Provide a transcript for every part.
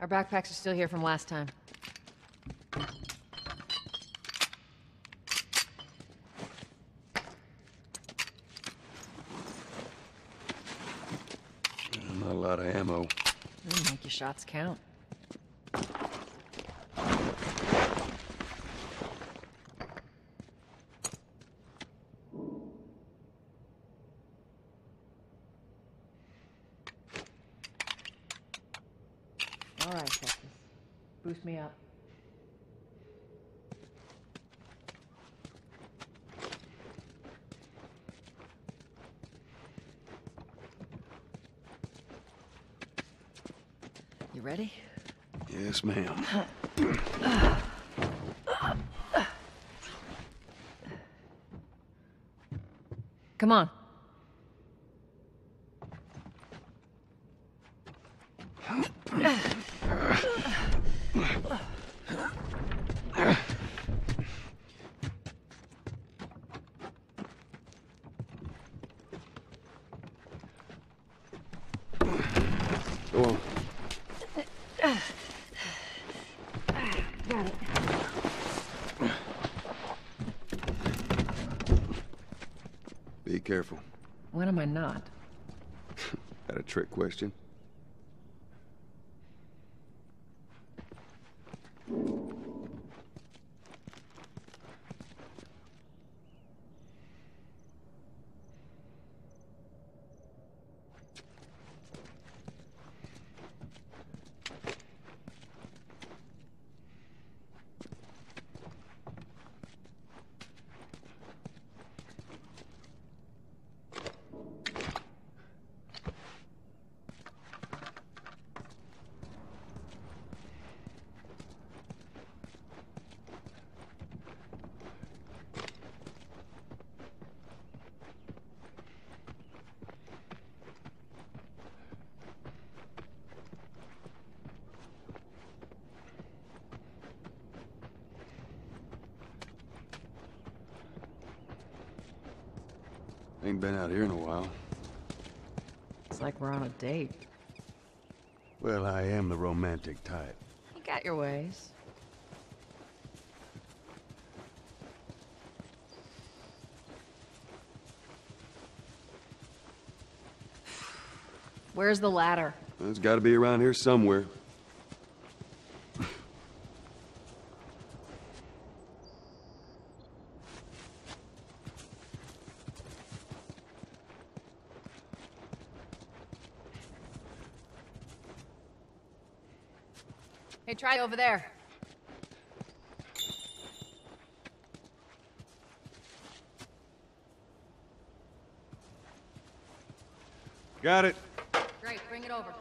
Our backpacks are still here from last time. Not a lot of ammo. Mm, make your shots count. All right, Texas. Boost me up. You ready? Yes, ma'am. Come on. Go on. Got it. Be careful. When am I not? Got a trick question? Ain't been out here in a while. It's like we're on a date. Well, I am the romantic type. You got your ways. Where's the ladder? It's got to be around here somewhere. Hey, try over there. Got it. Great, bring it over.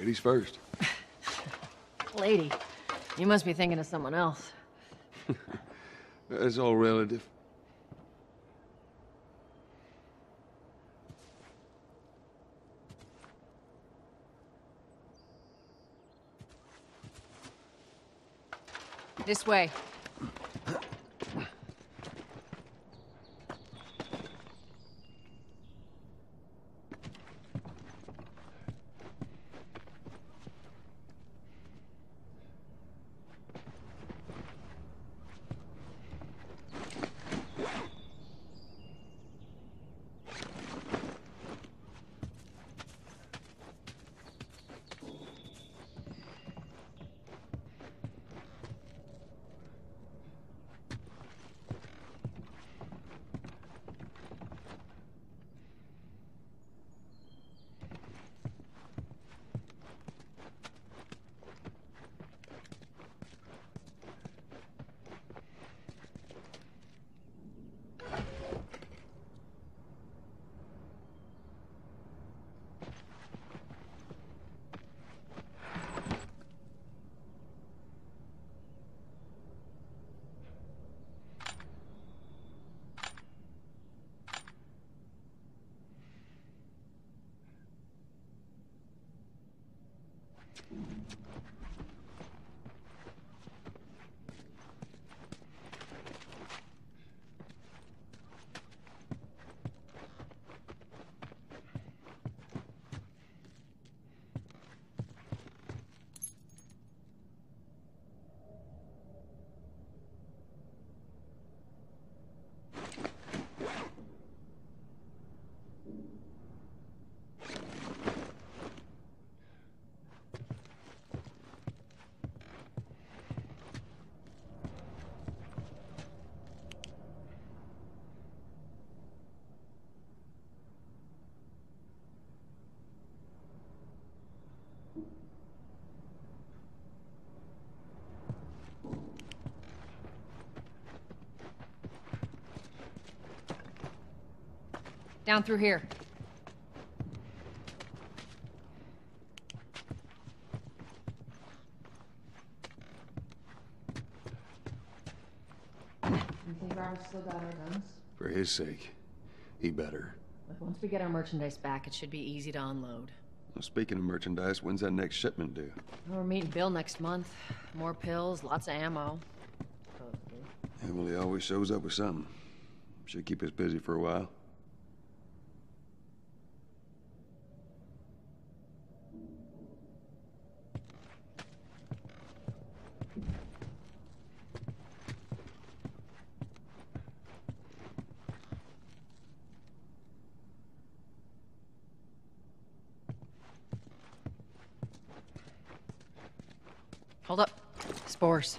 Ladies first. Lady, you must be thinking of someone else. It's all relative. This way. Down through here. You think Robert still got our guns? For his sake, he better. Once we get our merchandise back, it should be easy to unload. Well, speaking of merchandise, when's that next shipment due? Oh, we're meeting Bill next month. More pills, lots of ammo. Supposedly. Yeah, well, he always shows up with something. Should keep us busy for a while. Hold up. Spores.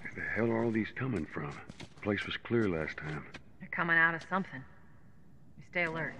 Where the hell are all these coming from? The place was clear last time. They're coming out of something. You stay alert.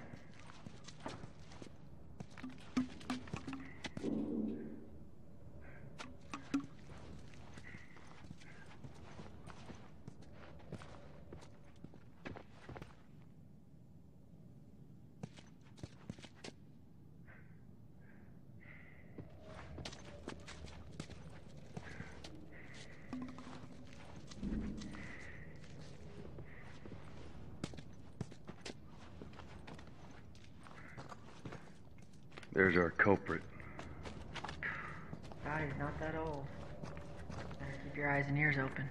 There's our culprit. God, he's not that old. Better keep your eyes and ears open.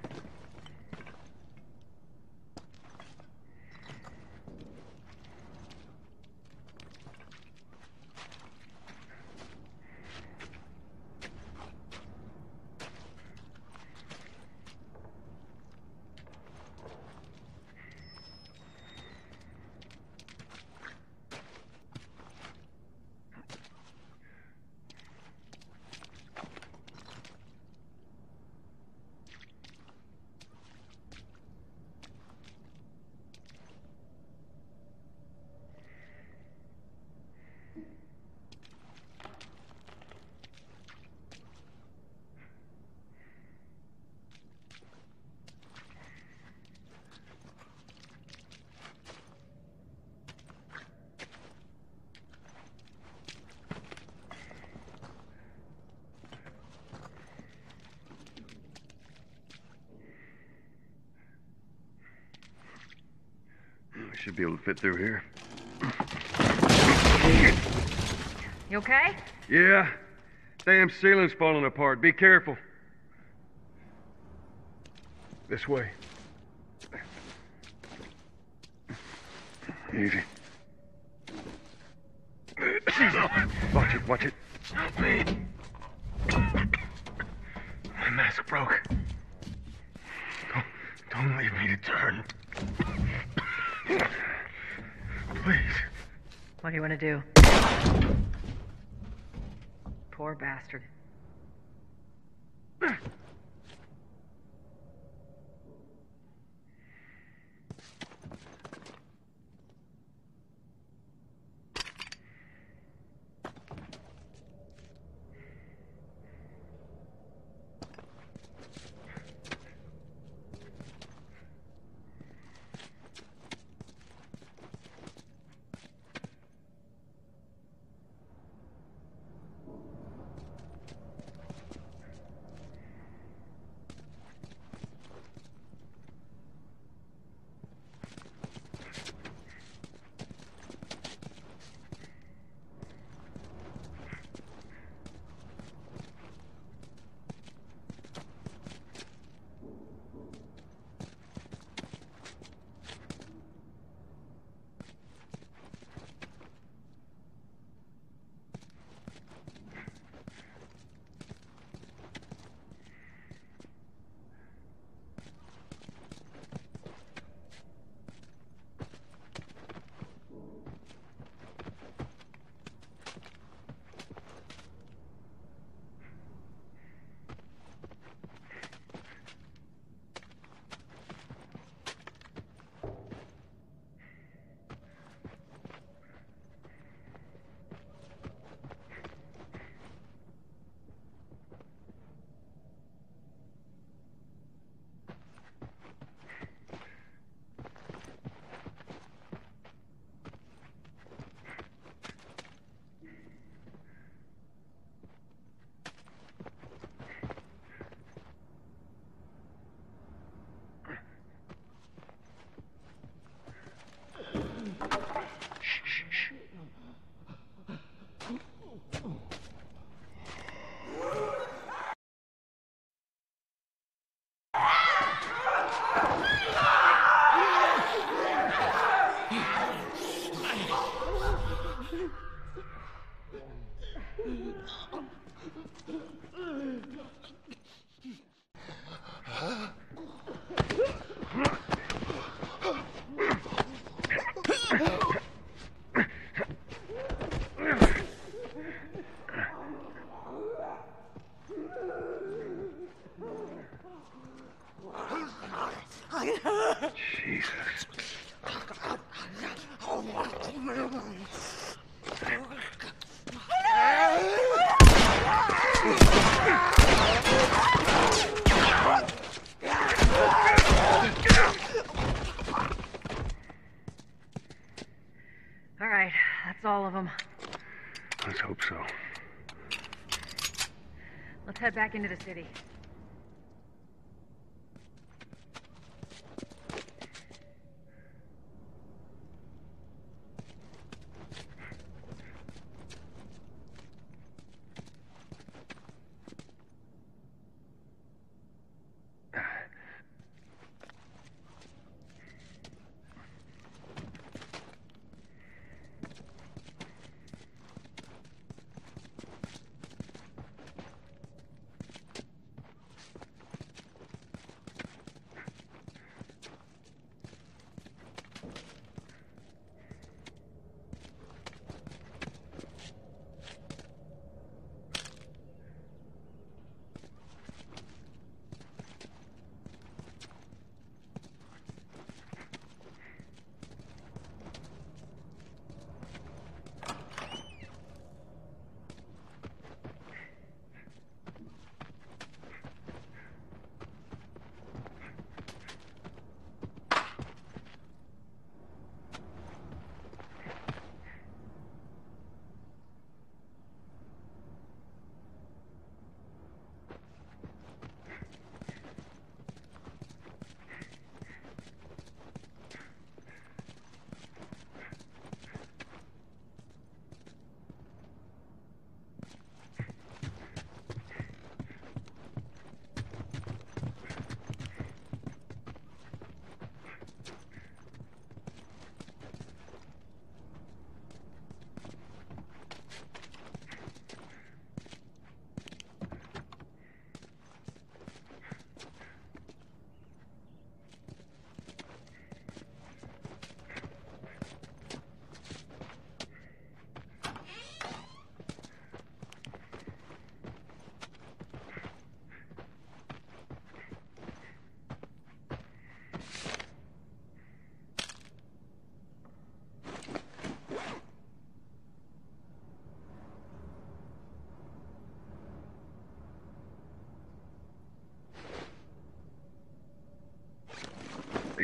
We should be able to fit through here. You okay? Yeah. Damn ceiling's falling apart. Be careful. This way. Easy. Watch it, watch it. Help me. My mask broke. Don't, don't leave me to turn. What do you want to do? Poor bastard. Back into the city.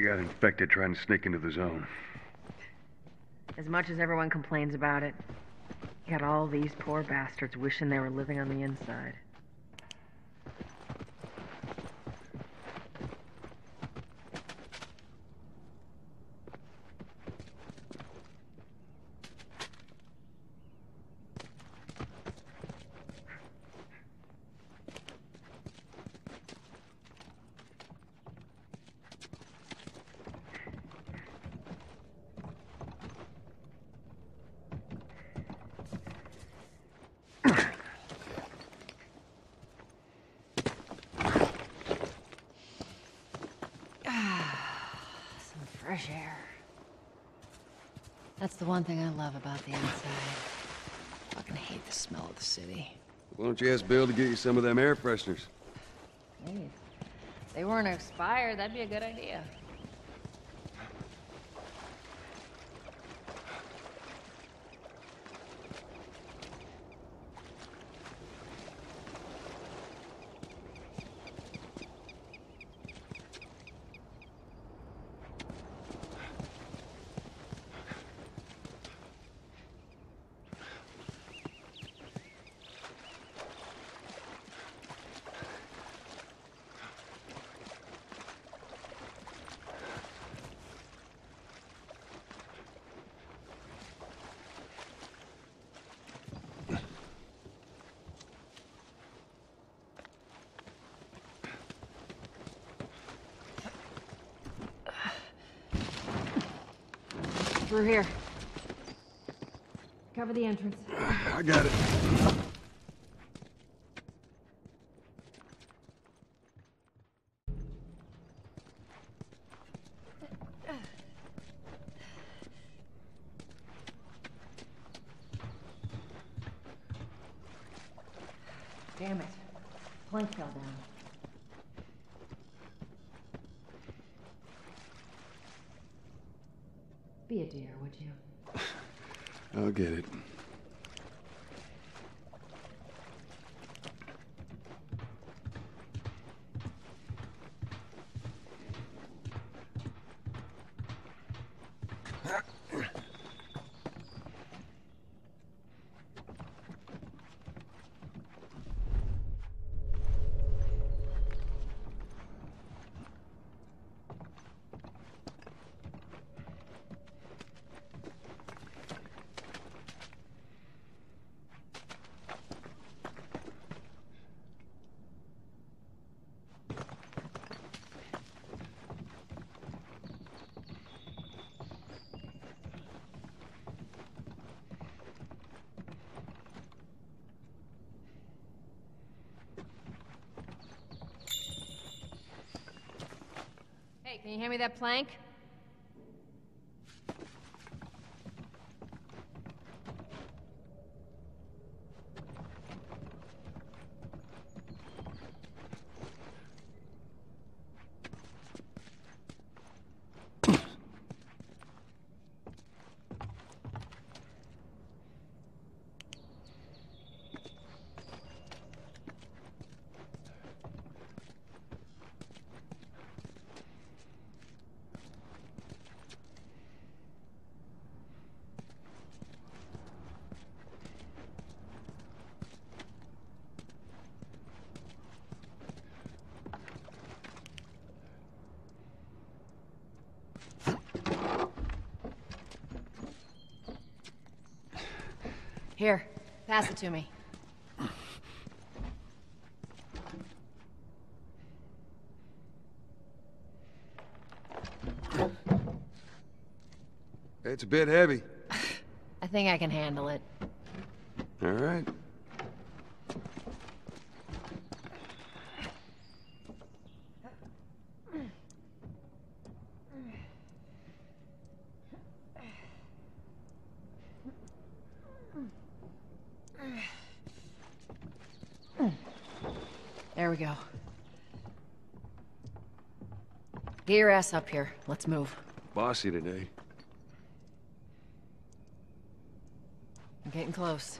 Got infected trying to sneak into the zone. As much as everyone complains about it, you got all these poor bastards wishing they were living on the inside. Some fresh air. That's the one thing I love about the inside. Fucking hate the smell of the city. Why don't you ask Bill to get you some of them air fresheners? They weren't expired, that'd be a good idea. Through here. Cover the entrance. I got it. Damn it. Plank fell down. Be a dear, would you? I'll get it. Can you hand me that plank? Here, pass it to me. It's a bit heavy. I think I can handle it. All right. There we go. Get your ass up here. Let's move. Bossy today. I'm getting close.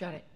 Shut it.